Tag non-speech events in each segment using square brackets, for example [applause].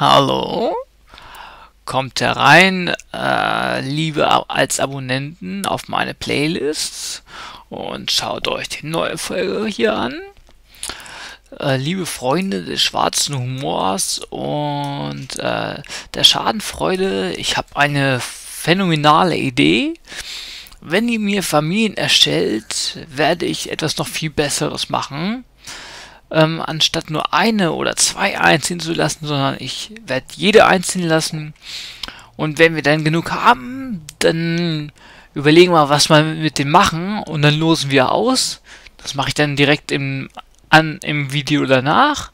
Hallo? Kommt herein, äh, liebe als Abonnenten auf meine Playlists und schaut euch die neue Folge hier an. Äh, liebe Freunde des schwarzen Humors und äh, der Schadenfreude, ich habe eine phänomenale Idee. Wenn ihr mir Familien erstellt, werde ich etwas noch viel Besseres machen ähm, anstatt nur eine oder zwei einziehen zu lassen, sondern ich werde jede einziehen lassen. Und wenn wir dann genug haben, dann überlegen wir, was wir mit dem machen und dann losen wir aus. Das mache ich dann direkt im, an, im Video danach.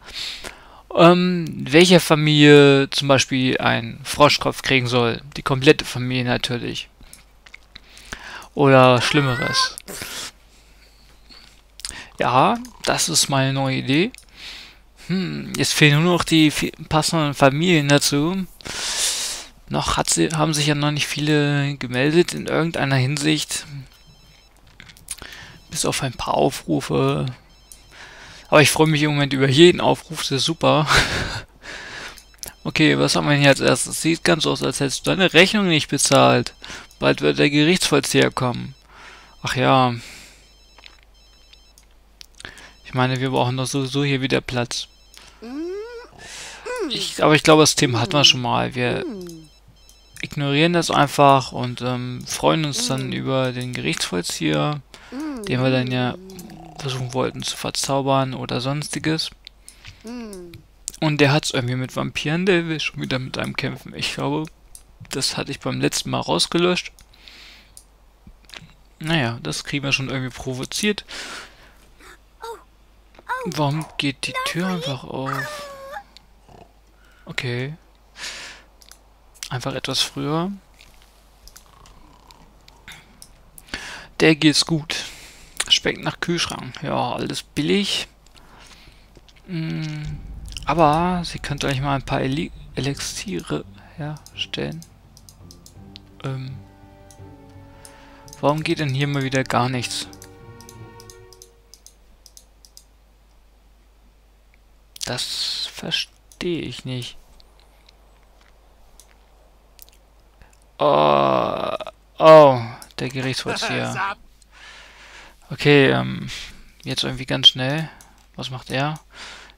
Ähm, welche Familie zum Beispiel einen Froschkopf kriegen soll. Die komplette Familie natürlich. Oder Schlimmeres. Ja, das ist meine neue Idee. Hm, jetzt fehlen nur noch die passenden Familien dazu. Noch hat sie, haben sich ja noch nicht viele gemeldet in irgendeiner Hinsicht. Bis auf ein paar Aufrufe. Aber ich freue mich im Moment über jeden Aufruf, das ist super. [laughs] okay, was haben wir hier als erstes? Sieht ganz aus, als hättest du deine Rechnung nicht bezahlt. Bald wird der Gerichtsvollzieher kommen. Ach ja, ich meine, wir brauchen doch sowieso hier wieder Platz. Ich, aber ich glaube, das Thema hatten wir schon mal. Wir ignorieren das einfach und ähm, freuen uns dann über den Gerichtsvollzieher, den wir dann ja versuchen wollten zu verzaubern oder sonstiges. Und der hat es irgendwie mit Vampiren, der will schon wieder mit einem kämpfen. Ich glaube, das hatte ich beim letzten Mal rausgelöscht. Naja, das kriegen wir schon irgendwie provoziert. Warum geht die Tür einfach auf? Okay. Einfach etwas früher. Der geht's gut. Schmeckt nach Kühlschrank. Ja, alles billig. Mm, aber sie könnte eigentlich mal ein paar Eli Elixiere herstellen. Ähm, warum geht denn hier mal wieder gar nichts? Das verstehe ich nicht. Oh, oh, der Gerichtsvollzieher. [laughs] Okay, ähm, jetzt irgendwie ganz schnell. Was macht er?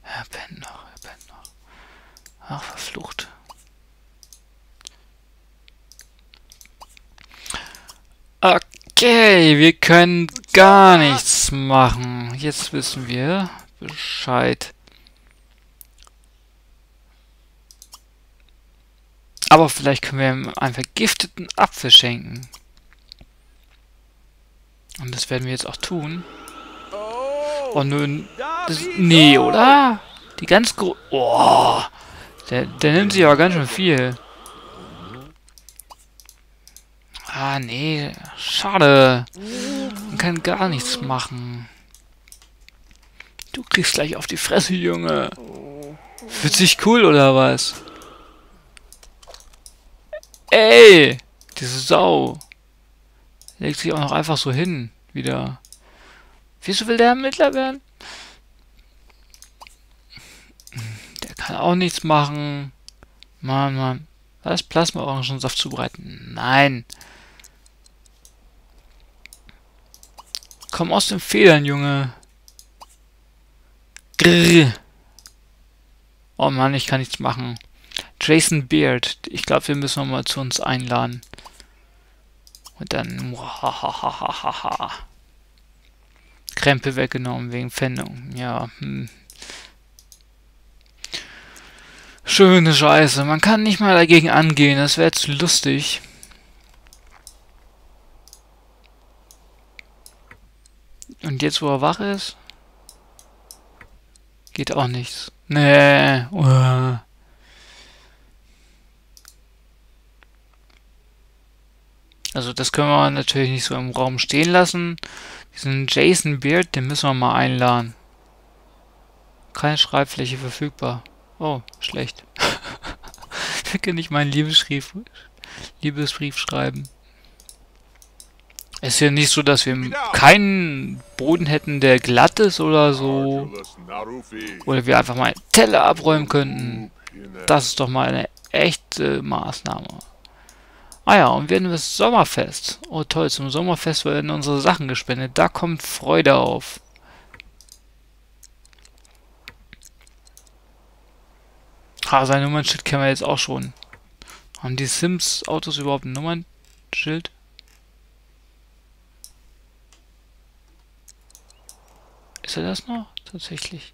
Er pennt noch, er pennt noch. Ach, verflucht. Okay, wir können gar nichts machen. Jetzt wissen wir Bescheid. Aber vielleicht können wir ihm einen vergifteten Apfel schenken. Und das werden wir jetzt auch tun. Oh, nö. Das, nee, oder? Die ganz gro... Oh, der, der nimmt sich aber ganz schön viel. Ah, nee. Schade. Man kann gar nichts machen. Du kriegst gleich auf die Fresse, Junge. Fühlt sich cool, oder was? Ey! Diese Sau. Legt sich auch noch einfach so hin. Wieder. Wieso will der Ermittler werden? Der kann auch nichts machen. Mann, Mann. Was? Plasma-Orangensaft zubereiten? Nein. Komm aus den Federn, Junge. Grrr. Oh Mann, ich kann nichts machen. Jason Beard. Ich glaube, wir müssen mal zu uns einladen. Und dann... Krempel weggenommen wegen Pfändung. Ja, hm. Schöne Scheiße. Man kann nicht mal dagegen angehen. Das wäre zu lustig. Und jetzt, wo er wach ist? Geht auch nichts. Nee. Uh. Also das können wir natürlich nicht so im Raum stehen lassen. Diesen Jason Beard, den müssen wir mal einladen. Keine Schreibfläche verfügbar. Oh, schlecht. [laughs] Wir können nicht meinen Liebesbrief, Liebesbrief schreiben. Es ist ja nicht so, dass wir keinen Boden hätten, der glatt ist oder so. Oder wir einfach mal Teller abräumen könnten. Das ist doch mal eine echte Maßnahme. Ah ja, und wir das Sommerfest. Oh toll, zum Sommerfest werden unsere Sachen gespendet. Da kommt Freude auf. Ha, sein Nummernschild kennen wir jetzt auch schon. Haben die Sims-Autos überhaupt ein Nummernschild? Ist er das noch? Tatsächlich.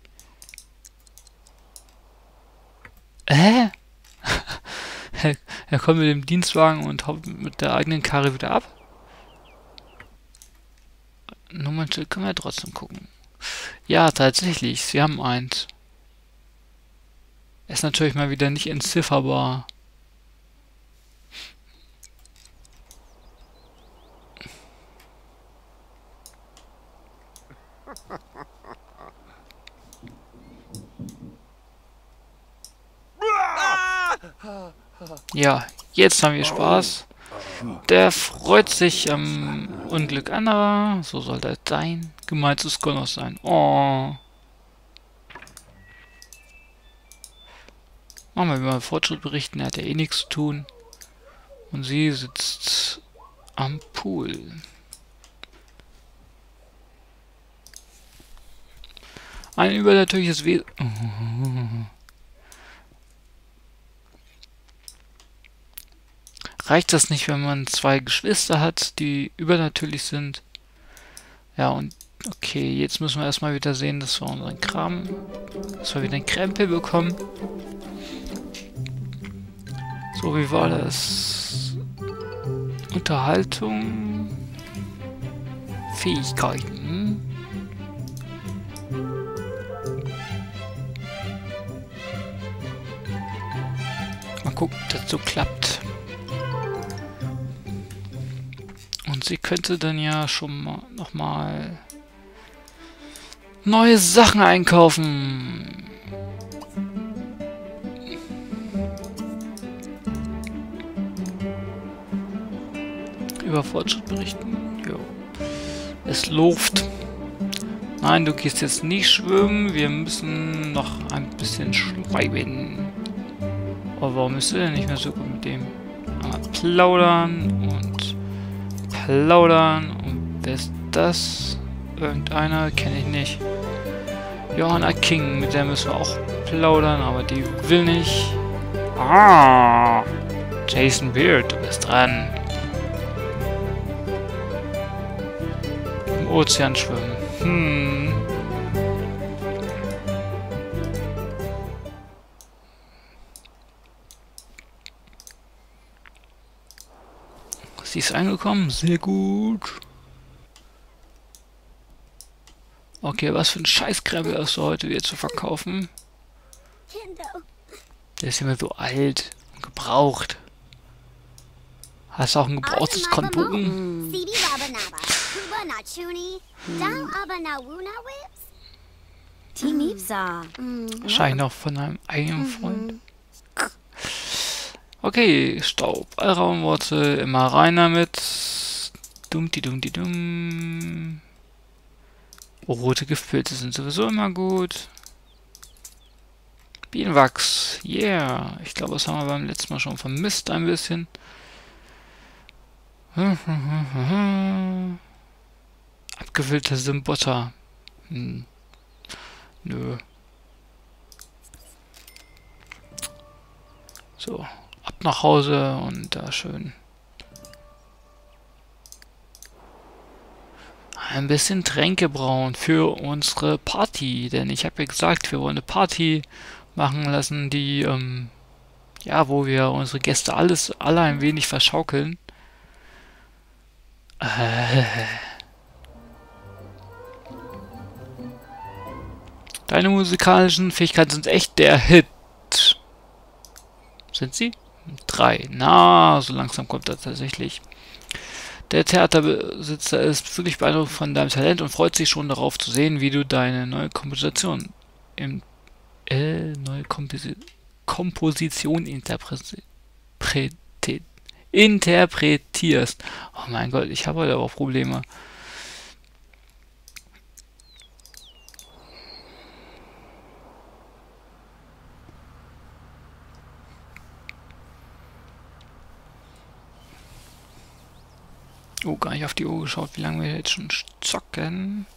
Er kommt mit dem Dienstwagen und haut mit der eigenen Karre wieder ab. Nummernschild können wir trotzdem gucken. Ja, tatsächlich, sie haben eins. Ist natürlich mal wieder nicht entzifferbar. Ja, jetzt haben wir Spaß. Der freut sich am Unglück anderer. So soll das sein. Gemeint zu Skonos sein. Oh. Machen wir mal Fortschritt berichten. Er hat ja eh nichts zu tun. Und sie sitzt am Pool. Ein übernatürliches Wesen. [laughs] Reicht das nicht, wenn man zwei Geschwister hat, die übernatürlich sind? Ja, und okay, jetzt müssen wir erstmal wieder sehen, dass wir unseren Kram, dass wir wieder einen Krempel bekommen. So, wie war das? Unterhaltung. Fähigkeiten. Mal gucken, ob das so klappt. Sie könnte dann ja schon mal nochmal neue Sachen einkaufen. über Fortschritt berichten. Jo. Es läuft. Nein, du gehst jetzt nicht schwimmen. Wir müssen noch ein bisschen schreiben. Aber warum ist er denn nicht mehr so gut mit dem? Einmal plaudern und plaudern. Und wer ist das? Irgendeiner kenne ich nicht. Johanna King, mit der müssen wir auch plaudern, aber die will nicht. Ah! Jason Beard, du bist dran. Ozean schwimmen. Hm. Sie ist angekommen, sehr gut. Okay, was für ein Scheißkrempel hast du heute wieder zu verkaufen? Der ist immer so alt und gebraucht. Hast du auch ein gebrauchtes Konbogen? Wahrscheinlich noch von einem eigenen Freund. Okay, Staub, Allraumworte, immer rein damit. Dummdi dummdi dumm. Rote Giftpilze sind sowieso immer gut. Bienenwachs, yeah. Ich glaube, das haben wir beim letzten Mal schon vermisst ein bisschen. [laughs] Abgefüllte Simbotter. Hm. Nö. So, nach Hause und da schön. Ein bisschen Tränke brauen für unsere Party, denn ich habe ja gesagt, wir wollen eine Party machen lassen, die, ähm, ja, wo wir unsere Gäste alles, alle ein wenig verschaukeln. Äh. Deine musikalischen Fähigkeiten sind echt der Hit. Sind sie? Drei. Na, so langsam kommt er tatsächlich. Der Theaterbesitzer ist wirklich beeindruckt von deinem Talent und freut sich schon darauf zu sehen, wie du deine neue Komposition im äh, neue Komposi Komposition interpretierst. Oh mein Gott, ich habe heute aber Probleme. Oh, gar nicht auf die Uhr geschaut, wie lange wir jetzt schon zocken.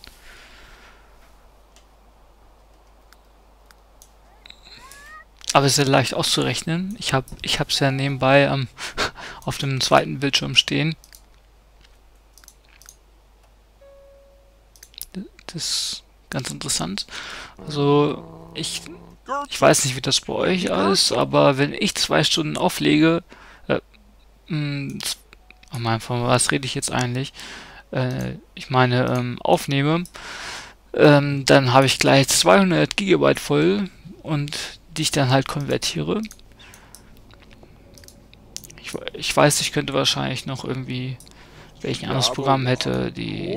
Aber es ist ja leicht auszurechnen. Ich habe ich es ja nebenbei ähm, [laughs] auf dem zweiten Bildschirm stehen. Das ist ganz interessant. Also ich, ich weiß nicht, wie das bei euch ist, aber wenn ich zwei Stunden auflege, äh, mh, oh mein, von was rede ich jetzt eigentlich? Äh, ich meine, ähm, aufnehme, ähm, dann habe ich gleich 200 Gigabyte voll und die ich dann halt konvertiere. Ich, ich weiß, ich könnte wahrscheinlich noch irgendwie, ein anderes Programm hätte, die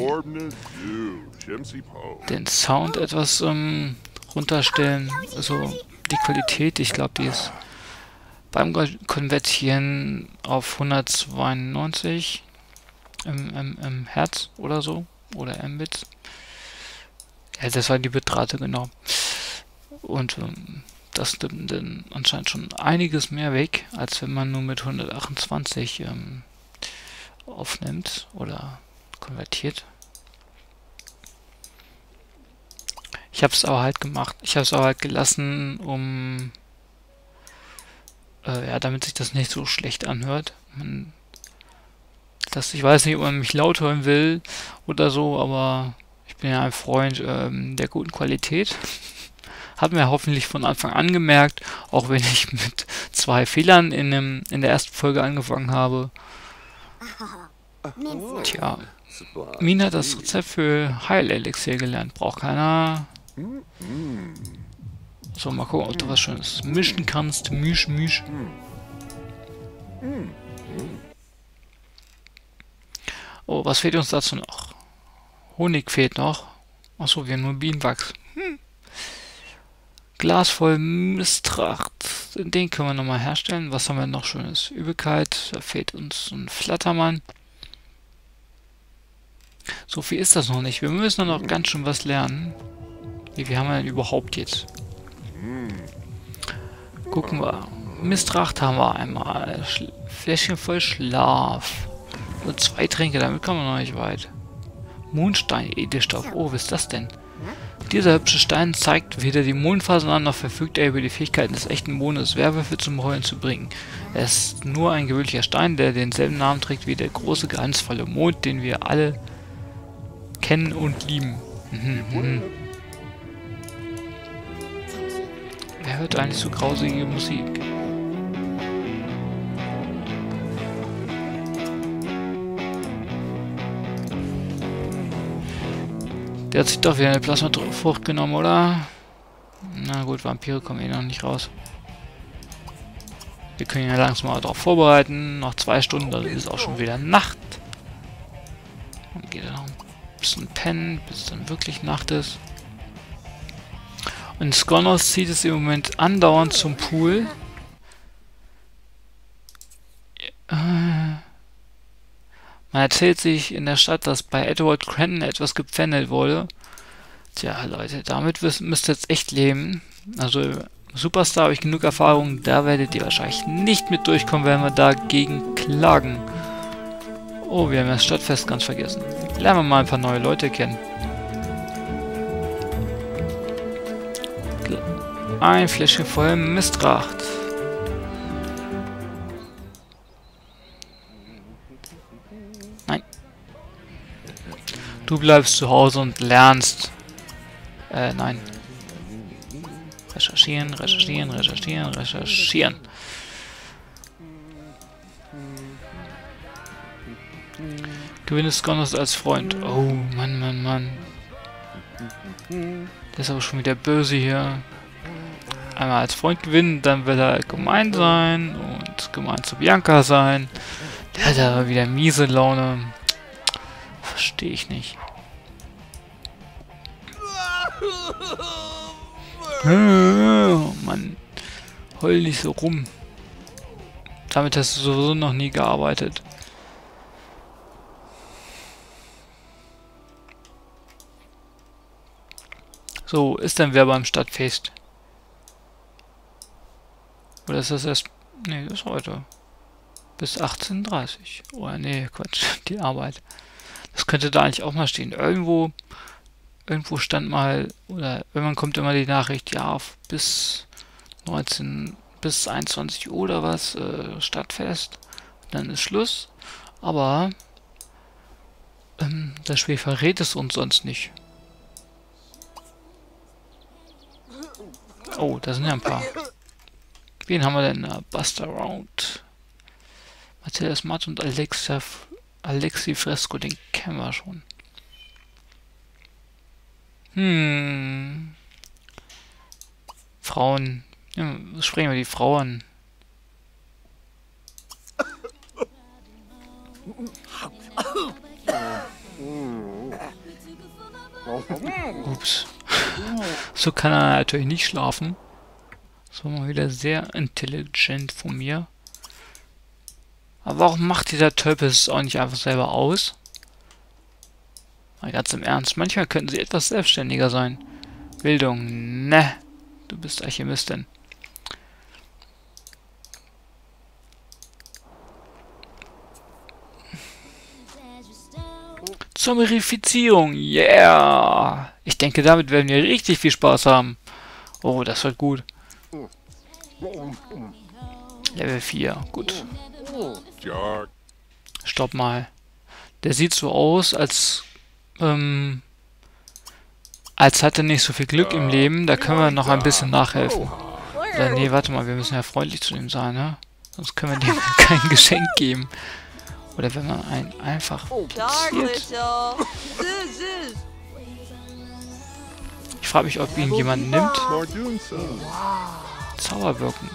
den Sound etwas ähm, runterstellen. Also die Qualität, ich glaube, die ist beim Konvertieren auf 192 im, im, im Hertz oder so oder Mbits. Ja, das war die Bitrate, genau. Und ähm, das nimmt dann anscheinend schon einiges mehr weg, als wenn man nur mit 128 ähm, aufnimmt oder konvertiert. Ich habe es aber halt gemacht. Ich habe es aber halt gelassen, um äh, ja, damit sich das nicht so schlecht anhört. Man, das, ich weiß nicht, ob man mich laut hören will oder so, aber ich bin ja ein Freund ähm, der guten Qualität. [laughs] Hat mir hoffentlich von Anfang an gemerkt, auch wenn ich mit zwei Fehlern in, dem, in der ersten Folge angefangen habe. [laughs] Tja, Mina hat das Rezept für Heilelixier gelernt. Braucht keiner. So, mal gucken, ob du was Schönes mischen kannst. Misch, misch. Oh, was fehlt uns dazu noch? Honig fehlt noch. Achso, wir haben nur Bienenwachs. Hm. Glas voll Mistracht. Den können wir nochmal herstellen. Was haben wir noch Schönes? Übelkeit. Da fehlt uns ein Flattermann. So viel ist das noch nicht. Wir müssen noch ganz schön was lernen. Wie viel haben wir denn überhaupt jetzt? Gucken wir. Mistracht haben wir einmal. Sch Fläschchen voll Schlaf. Nur zwei Tränke, damit kommen wir noch nicht weit. Mondstein, Edelstoff. Oh, was ist das denn? Dieser hübsche Stein zeigt weder die Mondphasen an, noch verfügt er über die Fähigkeiten des echten Mondes, Werwölfe zum Heulen zu bringen. Er ist nur ein gewöhnlicher Stein, der denselben Namen trägt wie der große, geheimnisvolle Mond, den wir alle kennen und lieben. Mhm, Wer hört eigentlich so grausige Musik? Der hat sich doch wieder eine Plasmafrucht genommen, oder? Na gut, Vampire kommen eh noch nicht raus. Wir können ja langsam mal darauf vorbereiten. Noch zwei Stunden, dann ist es auch schon wieder Nacht. Dann geht er noch ein bisschen pennen, bis es dann wirklich Nacht ist. Und Skonos zieht es im Moment andauernd zum Pool. Äh man erzählt sich in der Stadt, dass bei Edward Crenton etwas gepfändelt wurde. Tja, Leute, damit müsst ihr jetzt echt leben. Also, Superstar habe ich genug Erfahrung, da werdet ihr wahrscheinlich nicht mit durchkommen, wenn wir dagegen klagen. Oh, wir haben das Stadtfest ganz vergessen. Lernen wir mal ein paar neue Leute kennen. Ein Fläschchen voll Mistracht. Du bleibst zu Hause und lernst. Äh, nein. Recherchieren, recherchieren, recherchieren, recherchieren. Gewinne Skonos als Freund. Oh, Mann, Mann, Mann. Ist aber schon wieder böse hier. Einmal als Freund gewinnen, dann will er gemein sein und gemein zu Bianca sein. Der hat aber wieder miese Laune. Verstehe ich nicht. Oh Mann. Heul nicht so rum. Damit hast du sowieso noch nie gearbeitet. So, ist denn wer beim Stadtfest? Oder ist das erst... Ne, das ist heute. Bis 18.30 Uhr. Oh, nee, Quatsch, [laughs] die Arbeit. Das könnte da eigentlich auch mal stehen. Irgendwo, irgendwo stand mal, oder irgendwann kommt immer die Nachricht, ja, bis 19, bis 21 Uhr oder was, äh, Stadtfest. Dann ist Schluss. Aber ähm, das Spiel verrät es uns sonst nicht. Oh, da sind ja ein paar. Wen haben wir denn? Buster Round. Matthias Matt und Alexa, Alexi Fresco, den kennen wir schon. Hm. Frauen. Ja, sprechen wir die Frauen. Ups. So kann er natürlich nicht schlafen. Das war mal wieder sehr intelligent von mir. Aber warum macht dieser Tölpel es auch nicht einfach selber aus? Mal ganz im Ernst, manchmal könnten sie etwas selbstständiger sein. Bildung, ne. Du bist Alchemistin. Zur Verifizierung, yeah! Ich denke, damit werden wir richtig viel Spaß haben. Oh, das wird gut. Level 4, gut. Stopp mal. Der sieht so aus, als ähm, als hat er nicht so viel Glück im Leben. Da können wir noch ein bisschen nachhelfen. Oder nee, warte mal, wir müssen ja freundlich zu ihm sein, ne? Sonst können wir dem [laughs] kein Geschenk geben. Oder wenn man einen einfach platziert. Ich frage mich, ob ihn jemand nimmt. Zauberwirken.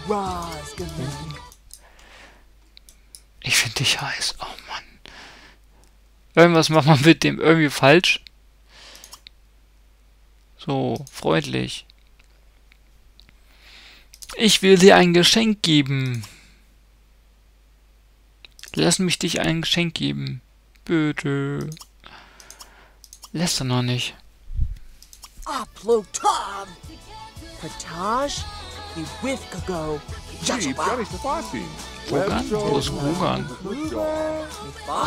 Ich finde dich heiß. Oh Mann. Irgendwas macht man mit dem irgendwie falsch. So, freundlich. Ich will dir ein Geschenk geben. Lass mich dich ein Geschenk geben. Bitte. Lässt er noch nicht. Aplotam. Patage, Iwithkago, Wogan? Wo ist Wogan?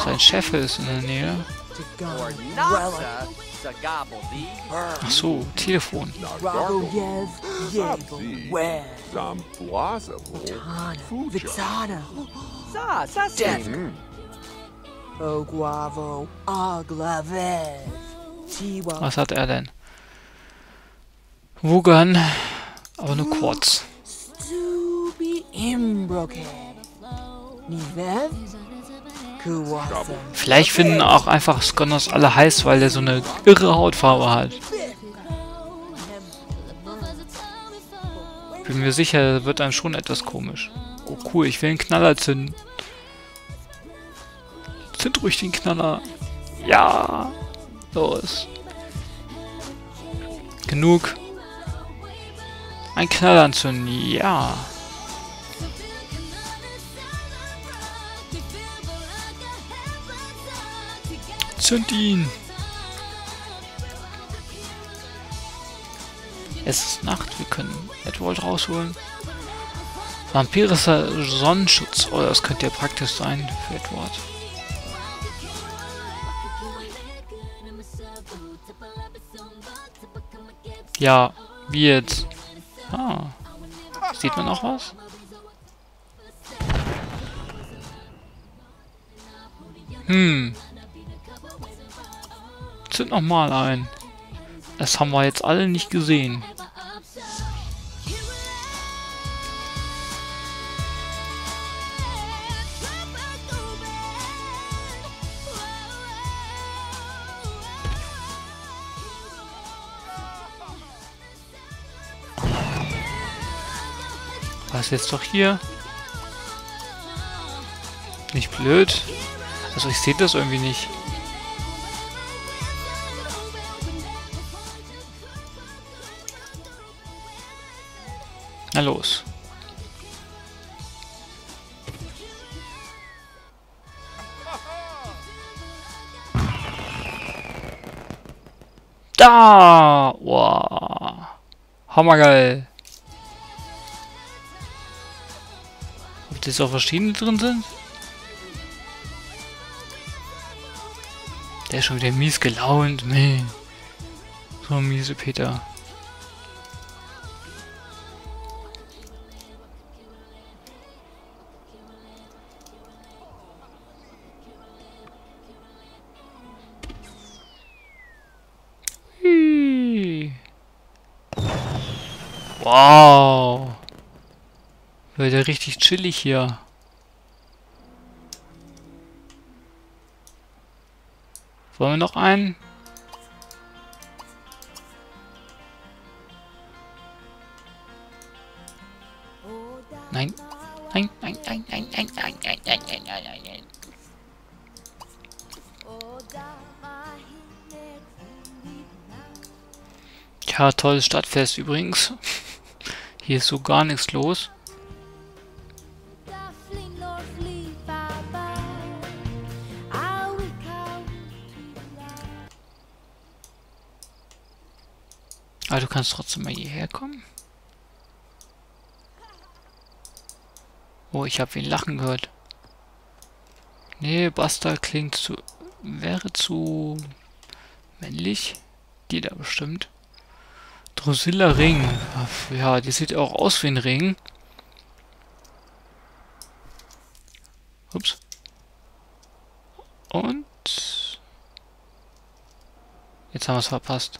Sein Chef ist in der Nähe. Ach so, Telefon. Was hat er denn? Wogan, aber nur kurz. Vielleicht finden auch einfach Skonos alle heiß, weil er so eine irre Hautfarbe hat. Bin mir sicher, wird dann schon etwas komisch. Oh cool, ich will einen Knaller zünden. Zünd ruhig den Knaller. Ja. Los. Genug. Ein Knaller anzünden. Ja. Zünd ihn! Es ist Nacht, wir können Edward rausholen. Vampirischer Sonnenschutz. Oh, das könnte ja praktisch sein für Edward. Ja, wie jetzt? Ah. Sieht man noch was? Hm. Zünd nochmal ein. Das haben wir jetzt alle nicht gesehen. Was jetzt doch hier? Nicht blöd. Also ich sehe das irgendwie nicht. Na los. Da! Wow. Hammergeil. Dass auch verschiedene drin sind? Der ist schon wieder mies gelaunt, nee. So miese Peter. Wow. Richtig chillig hier. Wollen wir noch einen? Nein. Nein, nein, nein, nein, nein, nein, nein, nein, nein, nein, nein, nein. Ja, tolles Stadtfest übrigens. Hier ist so gar nichts los. Aber du kannst trotzdem mal hierher kommen. Oh, ich habe ihn lachen gehört. Nee, Basta klingt zu... wäre zu... männlich. Die da bestimmt. Drusilla Ring. Ja, die sieht auch aus wie ein Ring. Ups. Und... Jetzt haben wir es verpasst.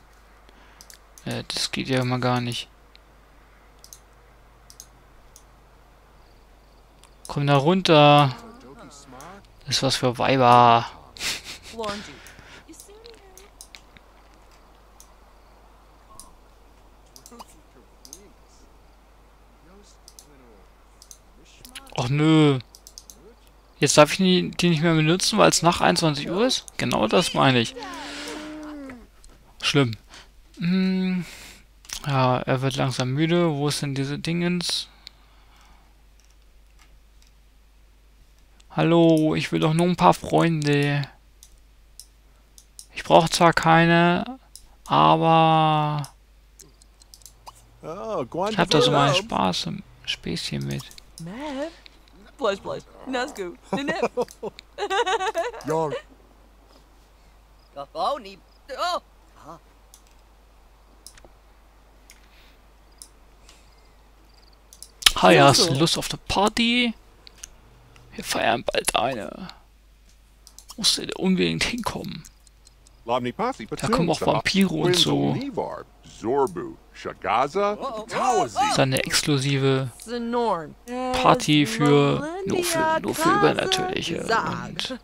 Äh, das geht ja immer gar nicht. Komm da runter. Das ist was für Weiber. Ach nö. Jetzt darf ich die nicht mehr benutzen, weil es nach 21 Uhr ist? Genau das meine ich. Schlimm. Hm. Ja, er wird langsam müde. Wo ist denn diese Dingens? Hallo, ich will doch nur ein paar Freunde. Ich brauche zwar keine, aber oh, ich habe da so meinen Spaß im Späßchen mit. Blush, blush. Nazgûl. Yo. Oh, oh. Hi, hast du Lust auf eine Party? Wir feiern bald eine. Musst du unbedingt hinkommen. Da kommen auch Vampire und so. Seine exklusive Party für nur für, nur für Übernatürliche. Und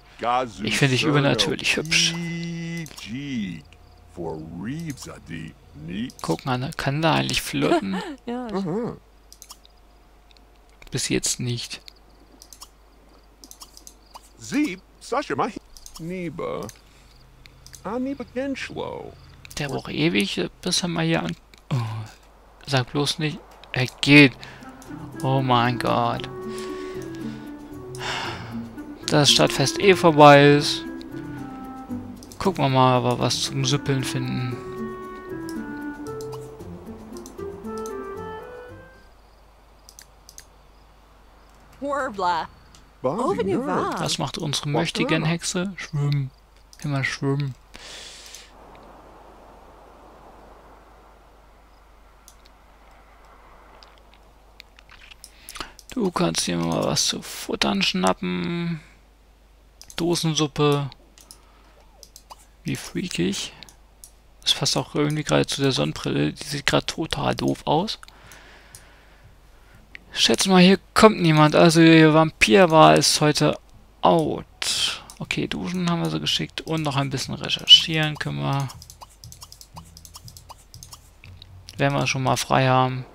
ich finde dich übernatürlich hübsch. Guck mal, kann da eigentlich flirten? [laughs] Bis jetzt nicht. Sieb, Sascha. Aniba Genschlow. Der braucht ewig, bis er mal hier an... Oh, sag bloß nicht, er geht. Oh mein Gott. Das Stadtfest eh vorbei ist. Gucken wir mal, ob wir was zum Süppeln finden. Was macht unsere mächtigen Hexe? Schwimmen. Immer schwimmen. Du kannst hier mal was zu futtern schnappen. Dosensuppe. Wie freakig. Das passt auch irgendwie gerade zu der Sonnenbrille. Die sieht gerade total doof aus. Schätze mal, hier kommt niemand. Also ihr Vampirwahl ist heute out. Okay, duschen haben wir so geschickt. Und noch ein bisschen recherchieren können wir. Werden wir schon mal frei haben.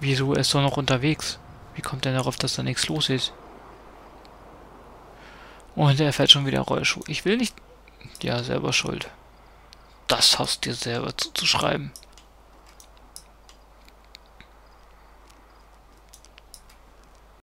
Wieso ist er noch unterwegs? Wie kommt er darauf, dass da nichts los ist? Und er fährt schon wieder Rollschuh. Ich will nicht... Ja, selber schuld. Das hast dir selber zuzuschreiben.